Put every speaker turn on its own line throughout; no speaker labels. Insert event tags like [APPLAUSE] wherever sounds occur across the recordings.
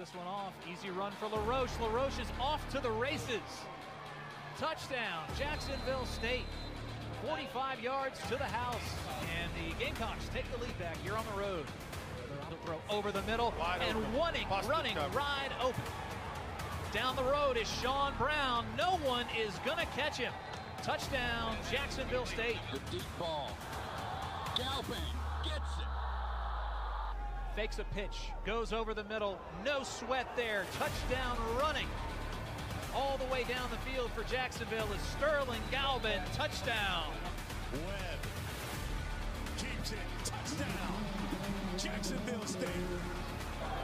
this one off. Easy run for LaRoche. LaRoche is off to the races. Touchdown, Jacksonville State. 45 yards to the house. And the Gamecocks take the lead back here on the road. They'll throw over the middle
Wide
and
open.
running,
Busted
running,
coverage.
ride open. Down the road is Sean Brown. No one is going to catch him. Touchdown, Jacksonville State.
The deep ball. Galban gets it.
Fakes a pitch, goes over the middle. No sweat there. Touchdown running. All the way down the field for Jacksonville is Sterling Galban. Touchdown.
Webb keeps it. Touchdown. Jacksonville State.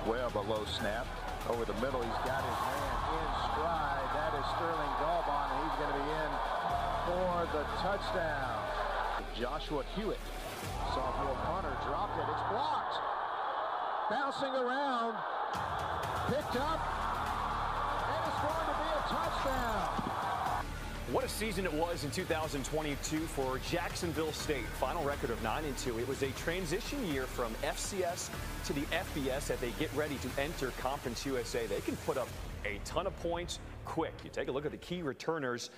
Webb a low snap over the middle. He's got his man in stride. That is Sterling Galban, and he's going to be in for the touchdown. Joshua Hewitt, sophomore punter, dropped it. It's blocked. Bouncing around, picked up, and it's going to be a touchdown.
What a season it was in 2022 for Jacksonville State. Final record of 9 and 2. It was a transition year from FCS to the FBS as they get ready to enter Conference USA. They can put up a ton of points quick. You take a look at the key returners,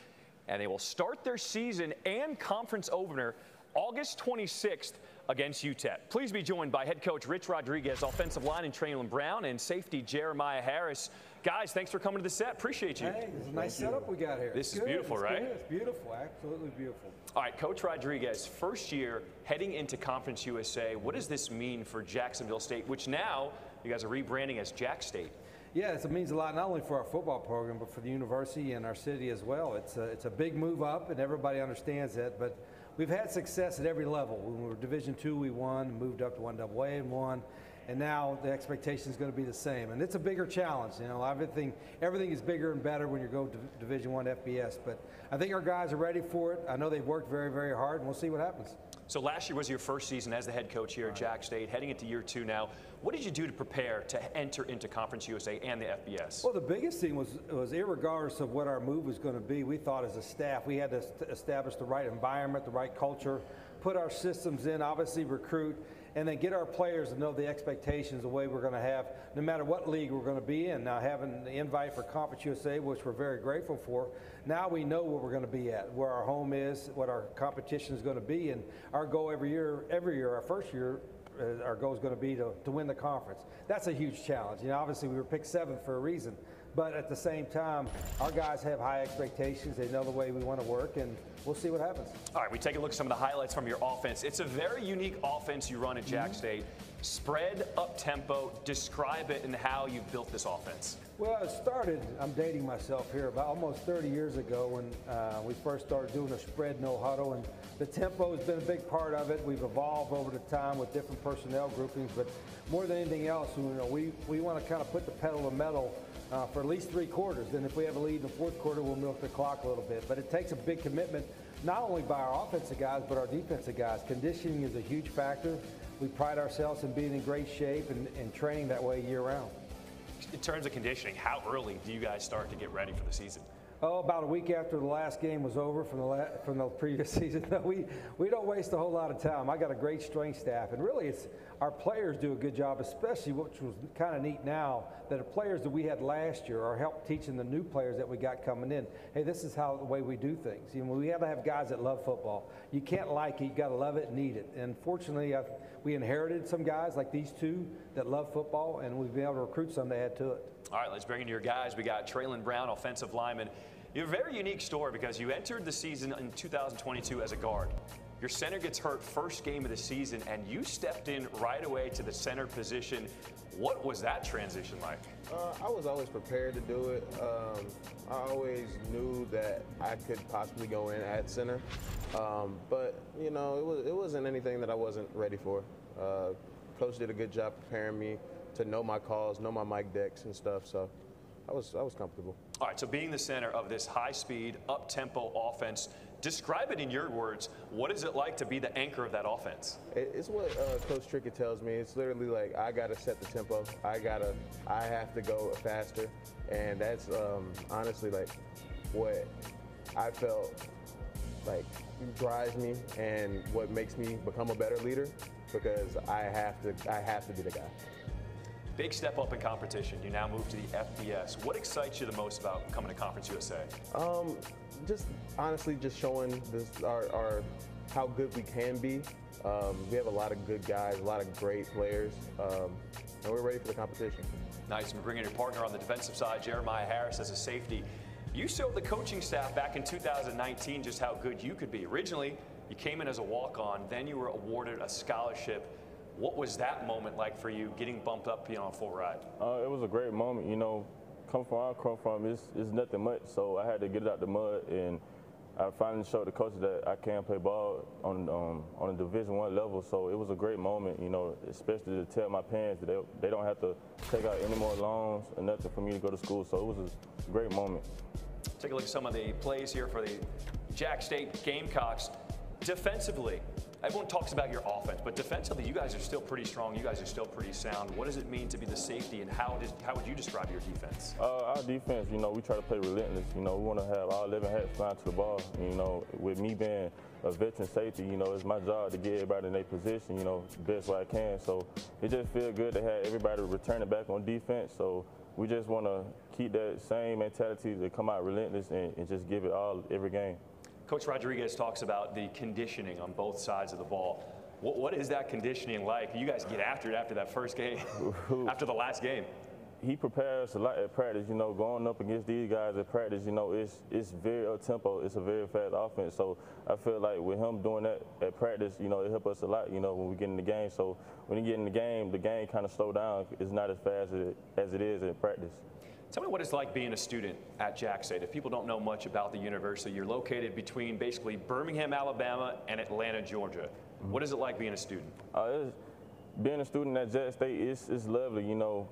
and they will start their season and conference opener August 26th against UTEP. Please be joined by head coach Rich Rodriguez, offensive line and Traylon Brown, and safety Jeremiah Harris. Guys, thanks for coming to the set. Appreciate you.
Hey, it's a nice setup we got here.
This
It's
is beautiful,
It's
right?
good. It's beautiful, absolutely beautiful.
All right, Coach Rodriguez, first year heading into Conference USA. What does this mean for Jacksonville State, which now you guys are rebranding as Jack State?
Yes, it means a lot not only for our football program, but for the university and our city as well. It's a, it's a big move up, and everybody understands that. But we've had success at every level. When we were Division two, we won, moved up to one double and won, and now the expectation is going to be the same. And it's a bigger challenge. You know, everything everything is bigger and better when you go to Division one FBS. But I think our guys are ready for it. I know they've worked very, very hard, and we'll see what happens.
So last year was your first season as the head coach here at Jack State, heading into year two now. What did you do to prepare to enter into Conference USA and the FBS?
Well, the biggest thing was was irregardless of what our move was going to be, we thought as a staff we had to establish the right environment, the right culture, put our systems in, obviously recruit, and then get our players to know the expectations, the way we're going to have, no matter what league we're going to be in. Now, having the invite for Conference USA, which we're very grateful for, now we know where we're going to be at, where our home is, what our competition is going to be, and our goal every year, every year, our first year uh, our goal is going to be to, to win the conference. That's a huge challenge. You know, obviously we were picked seventh for a reason, but at the same time, our guys have high expectations. They know the way we want to work, and we'll see what happens.
All right, we take a look at some of the highlights from your offense. It's a very unique offense you run at Jack mm-hmm. State. Spread up tempo. Describe it and how you've built this offense.
Well, it started, I'm dating myself here, about almost 30 years ago when uh, we first started doing a spread no huddle. And the tempo has been a big part of it. We've evolved over the time with different personnel groupings, but more than anything else, you know, we, we want to kind of put the pedal to metal uh, for at least three quarters. Then if we have a lead in the fourth quarter, we'll milk the clock a little bit. But it takes a big commitment, not only by our offensive guys, but our defensive guys. Conditioning is a huge factor. We pride ourselves in being in great shape and, and training that way year round.
In terms of conditioning, how early do you guys start to get ready for the season?
Oh, about a week after the last game was over from the la- from the previous [LAUGHS] season. No, we we don't waste a whole lot of time. I got a great strength staff, and really, it's our players do a good job, especially which was kind of neat now that the players that we had last year are help teaching the new players that we got coming in. Hey, this is how the way we do things. You know, we have to have guys that love football. You can't like it, you got to love it and need it. And fortunately, I, we inherited some guys like these two that love football, and we've been able to recruit some to add to it.
All right, let's bring in your guys. We got Traylon Brown, offensive lineman. You have a very unique story because you entered the season in 2022 as a guard. Your center gets hurt first game of the season, and you stepped in right away to the center position. What was that transition like?
Uh, I was always prepared to do it. Um, I always knew that I could possibly go in at center, um, but you know, it was it wasn't anything that I wasn't ready for. Uh, Coach did a good job preparing me to know my calls, know my mic decks and stuff. So I was I was comfortable.
All right, so being the center of this high speed, up tempo offense, describe it in your words. What is it like to be the anchor of that offense?
It's what uh, Coach Trickett tells me. It's literally like I gotta set the tempo. I gotta, I have to go faster, and that's um, honestly like what I felt like drives me and what makes me become a better leader because I have to, I have to be the guy.
Big step up in competition. You now move to the FBS. What excites you the most about coming to Conference USA?
Um, just honestly, just showing this our, our how good we can be. Um, we have a lot of good guys, a lot of great players, um, and we're ready for the competition.
Nice. And bringing your partner on the defensive side, Jeremiah Harris, as a safety. You showed the coaching staff back in 2019 just how good you could be. Originally, you came in as a walk-on, then you were awarded a scholarship. What was that moment like for you, getting bumped up, being on a full ride?
Uh, it was a great moment. You know, come from where I come from, it's, it's nothing much. So I had to get it out the mud, and I finally showed the coaches that I can play ball on um, on a Division One level. So it was a great moment. You know, especially to tell my parents that they, they don't have to take out any more loans or nothing for me to go to school. So it was a great moment.
Take a look at some of the plays here for the Jack State Gamecocks. Defensively, everyone talks about your offense, but defensively, you guys are still pretty strong. You guys are still pretty sound. What does it mean to be the safety, and how, did, how would you describe your defense?
Uh, our defense, you know, we try to play relentless. You know, we want to have all 11 hats flying to the ball. You know, with me being a veteran safety, you know, it's my job to get everybody in their position, you know, best way I can. So it just feels good to have everybody returning back on defense. So we just want to keep that same mentality to come out relentless and, and just give it all every game.
Coach Rodriguez talks about the conditioning on both sides of the ball. What, what is that conditioning like? You guys get after it after that first game, [LAUGHS] after the last game.
He prepares a lot at practice. You know, going up against these guys at practice, you know, it's it's very up tempo. It's a very fast offense. So I feel like with him doing that at practice, you know, it helps us a lot. You know, when we get in the game. So when you get in the game, the game kind of slow down. It's not as fast as it, as it is in practice.
Tell me what it's like being a student at Jack State. If people don't know much about the university, you're located between basically Birmingham, Alabama, and Atlanta, Georgia. What is it like being a student?
Uh, being a student at Jack State is is lovely. You know,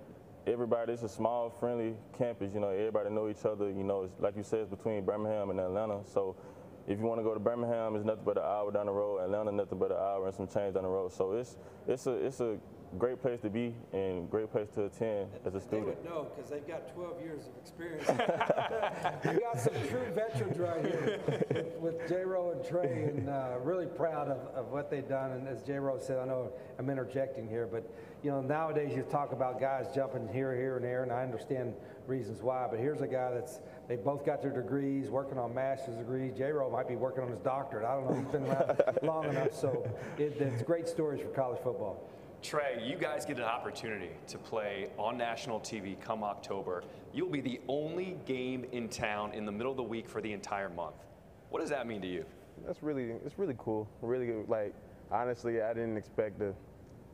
everybody. It's a small, friendly campus. You know, everybody know each other. You know, it's, like you said, it's between Birmingham and Atlanta. So if you want to go to Birmingham, it's nothing but an hour down the road. Atlanta, nothing but an hour and some change down the road. So it's it's a it's a great place to be and great place to attend as a student.
They know because they've got 12 years of experience. [LAUGHS] we got some true veterans right here with, with J. Rowe and Trey, and uh, really proud of, of what they've done. And as J. Rowe said, I know I'm interjecting here, but you know nowadays you talk about guys jumping here, here, and there, and I understand reasons why. But here's a guy that's they both got their degrees, working on master's degrees. J. Rowe might be working on his doctorate. I don't know. He's been around long enough, so it, it's great stories for college football.
Trey, you guys get an opportunity to play on national TV come October. You'll be the only game in town in the middle of the week for the entire month. What does that mean to you?
That's really it's really cool. Really good. Like honestly, I didn't expect to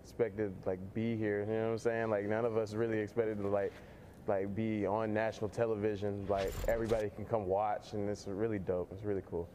expect to like be here. You know what I'm saying? Like none of us really expected to like like be on national television. Like everybody can come watch, and it's really dope. It's really cool.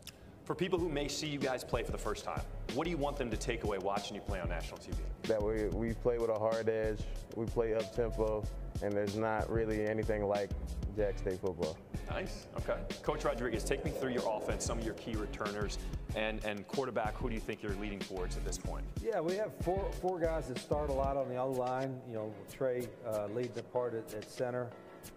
For people who may see you guys play for the first time, what do you want them to take away watching you play on national TV?
That we we play with a hard edge. We play up tempo, and there's not really anything like Jack State football.
Nice. Okay. Coach Rodriguez, take me through your offense, some of your key returners, and, and quarterback. Who do you think you're leading towards at this point?
Yeah, we have four four guys that start a lot on the O line. You know, Trey uh, leading the part at, at center.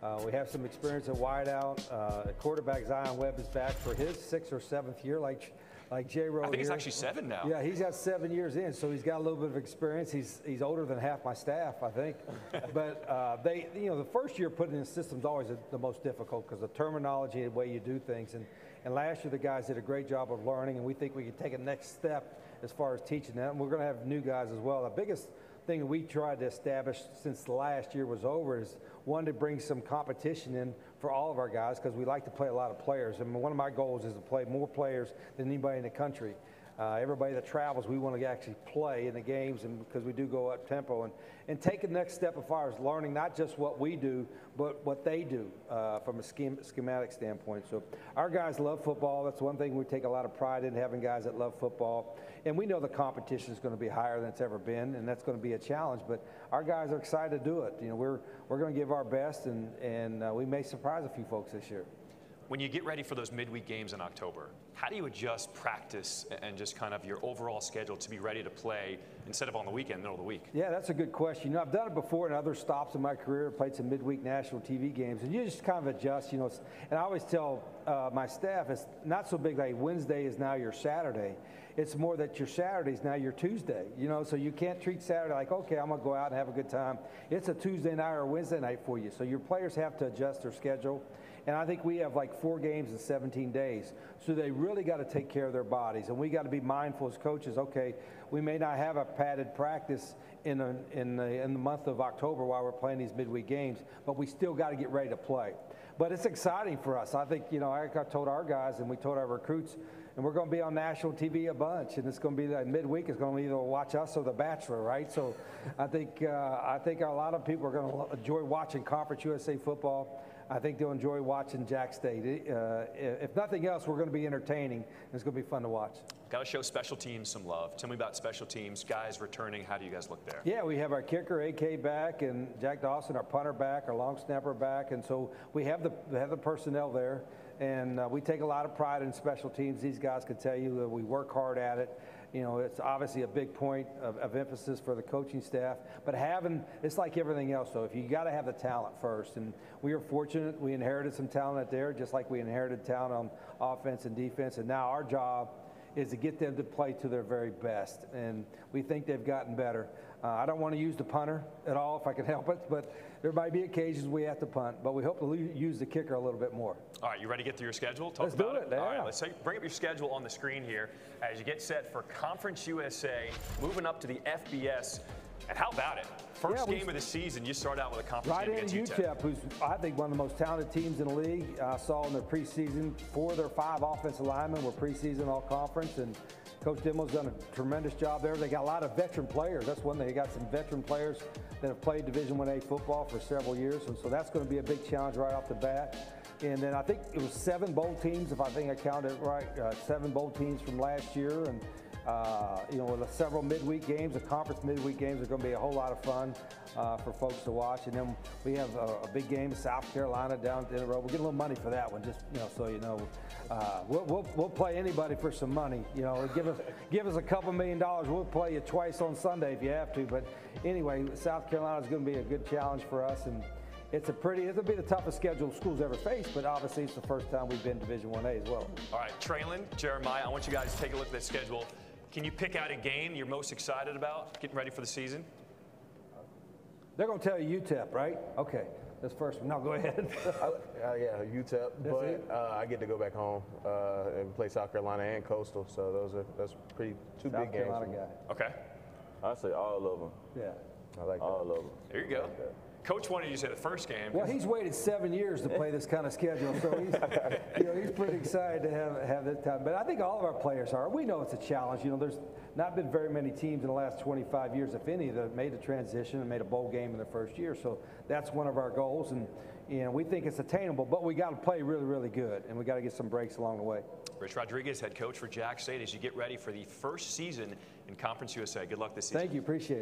Uh, we have some experience at wideout. Uh, quarterback Zion Webb is back for his sixth or seventh year, like like J. Rowe.
I think
here.
it's actually seven now.
Yeah, he's got seven years in, so he's got a little bit of experience. He's he's older than half my staff, I think. [LAUGHS] but uh, they, you know, the first year putting in systems is always the most difficult because the terminology, the way you do things, and and last year the guys did a great job of learning, and we think we can take a next step as far as teaching them. We're going to have new guys as well. The biggest thing we tried to establish since the last year was over is one to bring some competition in for all of our guys because we like to play a lot of players. Mean, one of my goals is to play more players than anybody in the country. Uh, everybody that travels, we want to actually play in the games, and because we do go up tempo and and take the next step as far as learning not just what we do, but what they do uh, from a scheme, schematic standpoint. So our guys love football. That's one thing we take a lot of pride in having guys that love football, and we know the competition is going to be higher than it's ever been, and that's going to be a challenge. But our guys are excited to do it. You know, we're we're going to give our best, and and uh, we may surprise a few folks this year.
When you get ready for those midweek games in October, how do you adjust practice and just kind of your overall schedule to be ready to play instead of on the weekend, middle of the week?
Yeah, that's a good question. You know, I've done it before in other stops in my career, played some midweek national TV games, and you just kind of adjust, you know. And I always tell uh, my staff, it's not so big like Wednesday is now your Saturday. It's more that your Saturday's now your Tuesday, you know, so you can't treat Saturday like, okay, I'm going to go out and have a good time. It's a Tuesday night or Wednesday night for you. So your players have to adjust their schedule. And I think we have like four games in 17 days. So they really got to take care of their bodies. And we got to be mindful as coaches, okay, we may not have a padded practice in, a, in, the, in the month of October while we're playing these midweek games, but we still got to get ready to play. But it's exciting for us. I think, you know, I told our guys and we told our recruits, and we're going to be on national TV a bunch, and it's going to be that midweek is going to either watch us or The Bachelor, right? So I think uh, I think a lot of people are going to enjoy watching Conference USA football. I think they'll enjoy watching Jack State. Uh, if nothing else, we're going to be entertaining. It's going to be fun to watch.
Got to show special teams some love. Tell me about special teams, guys returning. How do you guys look there?
Yeah, we have our kicker AK back and Jack Dawson, our punter back, our long snapper back, and so we have the we have the personnel there, and uh, we take a lot of pride in special teams. These guys can tell you that we work hard at it you know, it's obviously a big point of, of, emphasis for the coaching staff. But having, it's like everything else, though. If you got to have the talent first, and we are fortunate, we inherited some talent there, just like we inherited talent on offense and defense. And now our job is to get them to play to their very best. And we think they've gotten better. Uh, I don't want to use the punter at all if I can [LAUGHS] help it, but there might be occasions we have to punt, but we hope to use the kicker a little bit more.
All right, you ready to get through your schedule? Talk
let's
about
do it.
it.
Yeah.
All right, let's take, bring up your schedule on the screen here as you get set for Conference USA, moving up to the FBS. And how about it? First
yeah,
game of the season, you start out with a conference
right
game against
in UTEP, who's I think one of the most talented teams in the league. I saw in their preseason four of their five offensive linemen were preseason all conference, and Coach Dimel's done a tremendous job there. They got a lot of veteran players. That's one thing. They got some veteran players that have played Division 1A football for several years, and so that's going to be a big challenge right off the bat. And then I think it was seven bowl teams, if I think I counted right, uh, seven bowl teams from last year, and uh, you know, with several midweek games, the conference midweek games are going to be a whole lot of fun uh, for folks to watch. And then we have a, a big game, South Carolina down the road. We'll get a little money for that one, just you know, so you know. Uh, we'll, we'll, we'll, play anybody for some money. You know, give us give us a couple million dollars. We'll play you twice on Sunday if you have to. But anyway, South Carolina is going to be a good challenge for us, and it's a pretty it'll be the toughest schedule schools ever faced. But obviously, it's the first time we've been Division One A as well.
All right, Traylon, Jeremiah, I want you guys to take a look at the schedule. Can you pick out a game you're most excited about getting ready for the season?
They're going to tell you UTEP, right? Okay. This first one. No, go ahead. [LAUGHS]
uh, yeah, UTEP, but uh, I get to go back home uh, and play South Carolina and Coastal. So those are that's pretty two
South
big
Carolina
games.
Guy.
Okay.
I say all of them.
Yeah.
I like
all
that.
of them.
There you go. Coach wanted you to say the first game.
Well, he's waited seven years to play this kind of schedule, so he's, [LAUGHS] you know, he's pretty excited to have, have this time. But I think all of our players are. We know it's a challenge. You know, there's not been very many teams in the last 25 years, if any, that have made the transition and made a bowl game in their first year. So that's one of our goals, and you know, we think it's attainable. But we got to play really, really good, and we got to get some breaks along the way.
Rich Rodriguez, head coach for Jack State, as you get ready for the first season in Conference USA. Good luck this season.
Thank you. Appreciate it.